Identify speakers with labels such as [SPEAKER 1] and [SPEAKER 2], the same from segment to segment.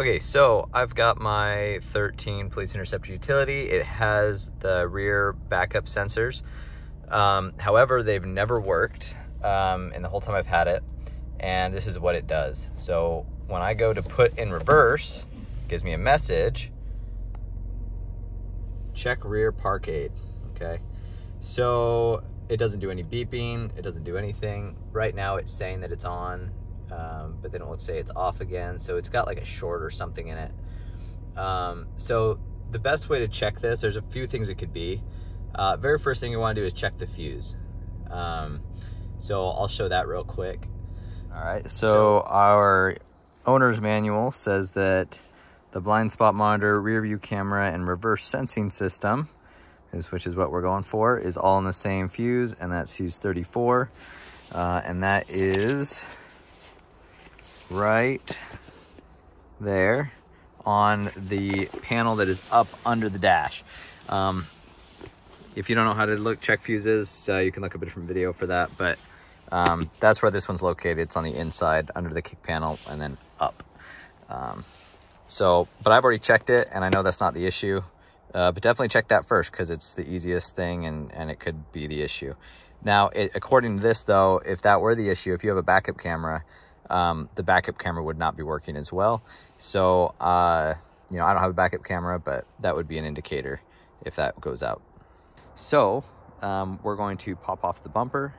[SPEAKER 1] Okay, so I've got my 13 Police Interceptor utility. It has the rear backup sensors. Um, however, they've never worked um, in the whole time I've had it. And this is what it does. So when I go to put in reverse, it gives me a message. Check rear park aid, okay? So it doesn't do any beeping. It doesn't do anything. Right now it's saying that it's on, um, but then it will say it's off again. So it's got like a short or something in it. Um, so the best way to check this, there's a few things it could be. Uh, very first thing you want to do is check the fuse. Um, so I'll show that real quick. All right, so, so our owner's manual says that the blind spot monitor, rear view camera, and reverse sensing system, is, which is what we're going for, is all in the same fuse, and that's fuse 34. Uh, and that is right there on the panel that is up under the dash. Um, if you don't know how to look check fuses, uh, you can look up a different video for that, but um, that's where this one's located. It's on the inside under the kick panel and then up. Um, so, but I've already checked it and I know that's not the issue, uh, but definitely check that first because it's the easiest thing and, and it could be the issue. Now, it, according to this though, if that were the issue, if you have a backup camera, um, the backup camera would not be working as well. So, uh, you know, I don't have a backup camera, but that would be an indicator if that goes out. So, um, we're going to pop off the bumper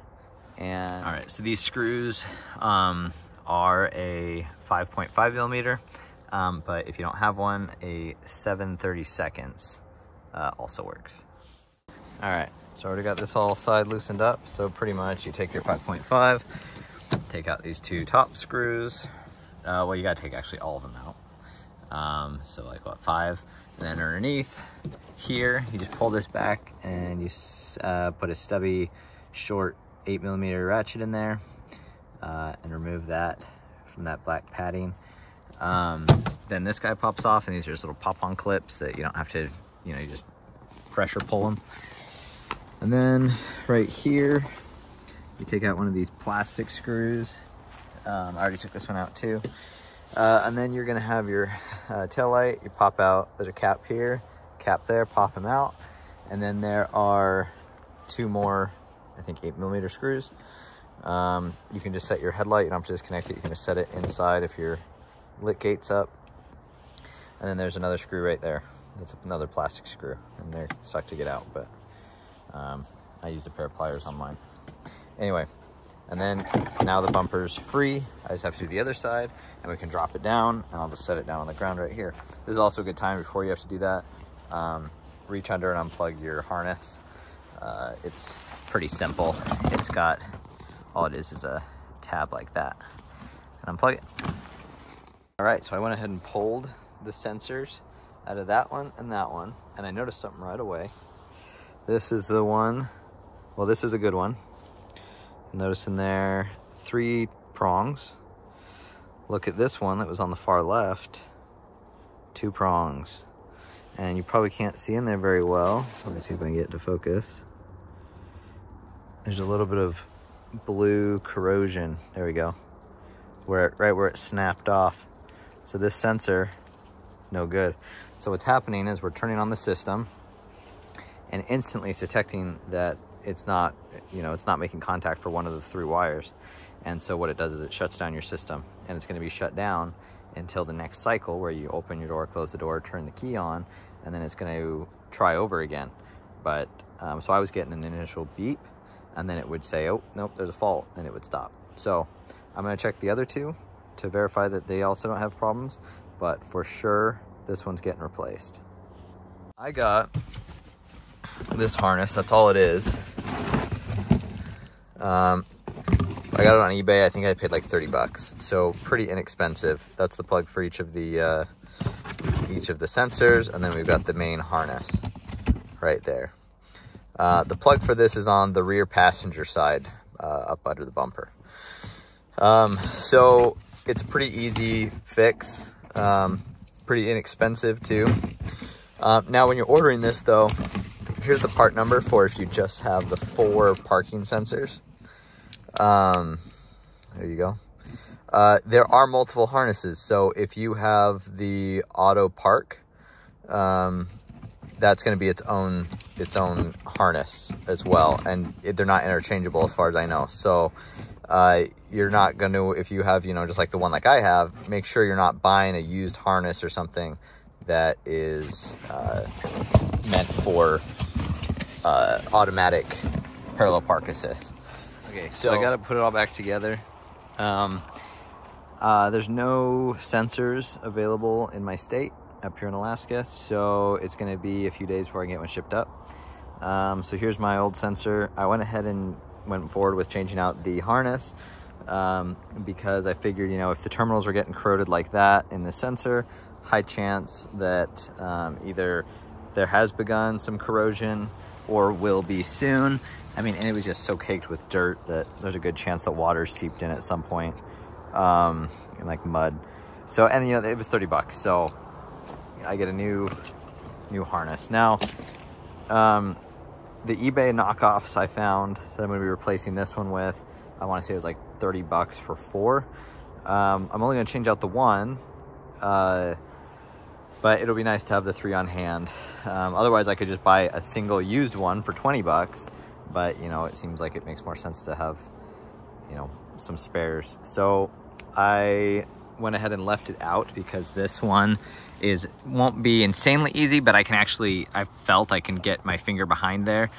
[SPEAKER 1] and all right so these screws um, are a 5.5 millimeter um, but if you don't have one a 730 seconds uh, also works all right so I already got this all side loosened up so pretty much you take your 5.5 take out these two top screws uh, well you got to take actually all of them out um, so like what five and then underneath here you just pull this back and you uh, put a stubby short 8 millimeter ratchet in there uh, and remove that from that black padding. Um, then this guy pops off and these are just little pop-on clips that you don't have to, you know, you just pressure pull them. And then right here, you take out one of these plastic screws. Um, I already took this one out too. Uh, and then you're gonna have your uh, tail light, you pop out, there's a cap here, cap there, pop them out. And then there are two more I think eight millimeter screws. Um, you can just set your headlight, you don't have to disconnect it. You can just set it inside if your liftgate's up. And then there's another screw right there. That's another plastic screw and they're stuck to get out, but um, I used a pair of pliers on mine. Anyway, and then now the bumper's free. I just have to do the other side and we can drop it down and I'll just set it down on the ground right here. This is also a good time before you have to do that. Um, reach under and unplug your harness. Uh, it's pretty simple. It's got, all it is is a tab like that. And unplug it. All right, so I went ahead and pulled the sensors out of that one and that one, and I noticed something right away. This is the one, well, this is a good one. Notice in there, three prongs. Look at this one that was on the far left, two prongs. And you probably can't see in there very well. Let me see if I can get it to focus there's a little bit of blue corrosion. There we go. Where right where it snapped off. So this sensor is no good. So what's happening is we're turning on the system and instantly it's detecting that it's not, you know, it's not making contact for one of the three wires. And so what it does is it shuts down your system and it's gonna be shut down until the next cycle where you open your door, close the door, turn the key on, and then it's gonna try over again. But, um, so I was getting an initial beep and then it would say, oh, nope, there's a fault, and it would stop. So I'm gonna check the other two to verify that they also don't have problems, but for sure, this one's getting replaced. I got this harness, that's all it is. Um, I got it on eBay, I think I paid like 30 bucks, so pretty inexpensive. That's the plug for each of the, uh, each of the sensors, and then we've got the main harness right there. Uh, the plug for this is on the rear passenger side, uh, up under the bumper. Um, so it's a pretty easy fix, um, pretty inexpensive too. Uh, now when you're ordering this though, here's the part number for if you just have the four parking sensors. Um, there you go. Uh, there are multiple harnesses. So if you have the auto park, um, that's going to be its own its own harness as well, and it, they're not interchangeable as far as I know. So uh, you're not going to if you have you know just like the one like I have, make sure you're not buying a used harness or something that is uh, meant for uh, automatic parallel park assist. Okay, so, so I got to put it all back together. Um, uh, there's no sensors available in my state up here in Alaska, so it's going to be a few days before I get one shipped up. Um, so here's my old sensor. I went ahead and went forward with changing out the harness um, because I figured, you know, if the terminals are getting corroded like that in the sensor, high chance that um, either there has begun some corrosion or will be soon. I mean, and it was just so caked with dirt that there's a good chance that water seeped in at some point, um, and like mud. So, and you know, it was 30 bucks. So I get a new, new harness. Now, um, the eBay knockoffs I found that I'm gonna be replacing this one with, I wanna say it was like 30 bucks for four. Um, I'm only gonna change out the one, uh, but it'll be nice to have the three on hand. Um, otherwise, I could just buy a single used one for 20 bucks, but you know, it seems like it makes more sense to have, you know, some spares. So I went ahead and left it out because this one is won't be insanely easy, but I can actually, I felt I can get my finger behind there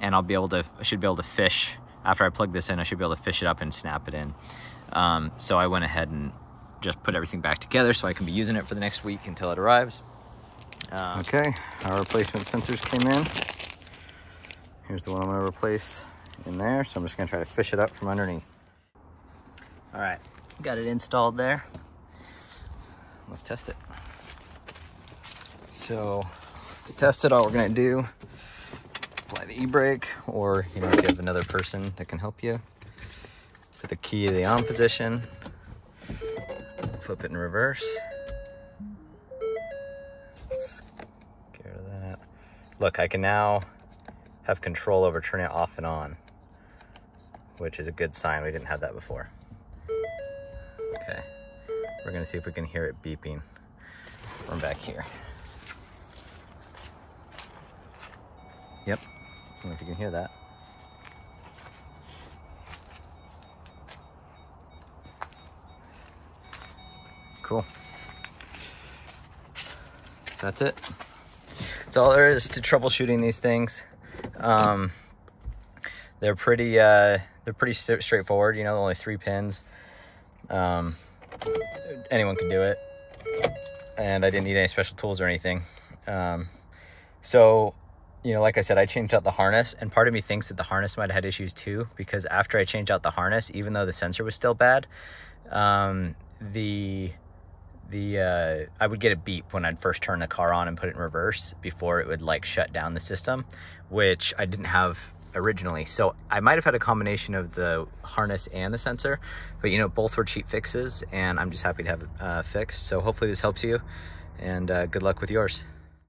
[SPEAKER 1] and I'll be able to, I should be able to fish. After I plug this in, I should be able to fish it up and snap it in. Um, so I went ahead and just put everything back together so I can be using it for the next week until it arrives. Uh, okay, our replacement sensors came in. Here's the one I'm gonna replace in there. So I'm just gonna try to fish it up from underneath. All right, got it installed there. Let's test it. So to test it, all we're gonna do, apply the e-brake, or you know, if you have another person that can help you, put the key to the on position, flip it in reverse. Look, I can now have control over turning it off and on, which is a good sign. We didn't have that before. Okay, we're gonna see if we can hear it beeping from back here. Yep, I don't know if you can hear that. Cool. That's it. That's all there is to troubleshooting these things. Um, they're pretty, uh, they're pretty straightforward. You know, only three pins. Um, anyone can do it. And I didn't need any special tools or anything. Um, so, you know, like I said, I changed out the harness and part of me thinks that the harness might have had issues too, because after I changed out the harness, even though the sensor was still bad, um, the the uh, I would get a beep when I'd first turn the car on and put it in reverse before it would like shut down the system, which I didn't have originally. So I might have had a combination of the harness and the sensor, but you know, both were cheap fixes and I'm just happy to have it uh, fixed. So hopefully this helps you and uh, good luck with yours.